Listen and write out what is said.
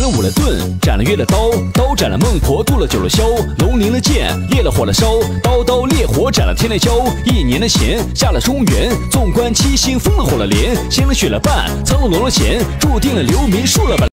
了舞了盾，斩了月了刀，刀斩了孟婆，渡了九了霄，龙鳞了剑，烈了火了烧，刀刀烈火斩了天了骄，一年的闲下了中原，纵观七星封了火了连，仙了雪了半，苍了龙了弦，注定了流民数了百。